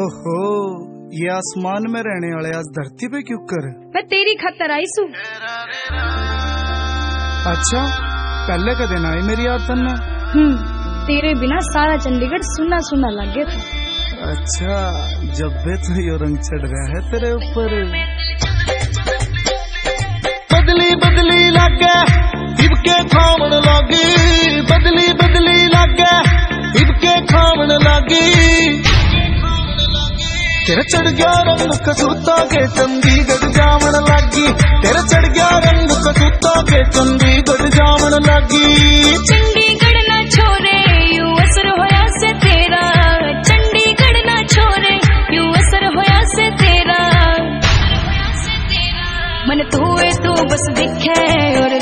ओहो ये आसमान में रहने वाले आज धरती पे क्यों कर? मैं तेरी खातर आई सू अच्छा पहले का दिन आई मेरी याद तन्ना हम्म तेरे बिना सारा चंडीगढ़ सुना सुना लग गया था। अच्छा जब बे तो यो रंग चढ़ रहा है तेरे ऊपर। बदली बदली लागे हिबके खावन लागी। तेरा चढ़ गया रंग कसूता के जावन लागी। तेरा चढ़ गया रंग कसूता के जावन लागी। छोरे, यू होया छोरे, यू होया मन तू है, तू बस दिखे, और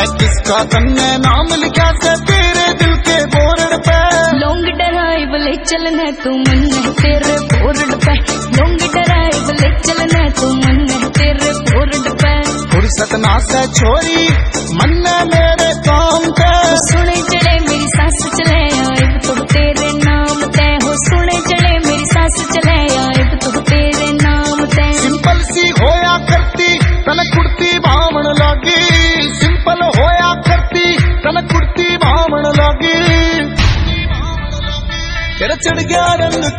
प्रैक्टिस का तन्ने नाम लिखा से तेरे दिल के बोर्ड पे। लॉन्ग ड्राइव ले चलना तू मन है तेरे बोर्ड पे। लॉन्ग ड्राइव ले चलना तू मन है तेरे बोर्ड पे। फुर्सत ना से छोरी मन मेरे तेरा चढ़ गया रंग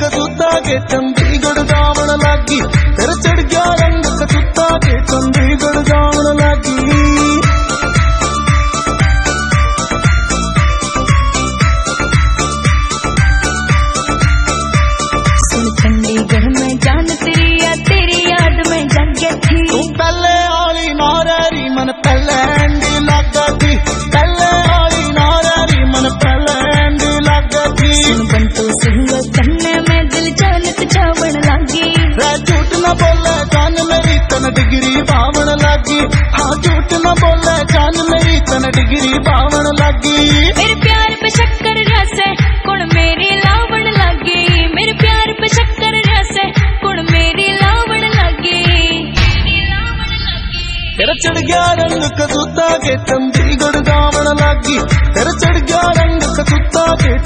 ना बोले जान मेरी तन डिगरी बावन लागी। आ झूठ ना बोले जान मेरी तन डिगरी बावन लागी। मेरे प्यार पे शक्कर रस कुण मेरी लावण लागी। मेरे प्यार पे शक्कर रस कुण मेरी लावण लागी। तेरा चढ़ गया रंग कसूता के चंडीगढ़ गावण लागी। तेरा चढ़ गया रंग कसूता के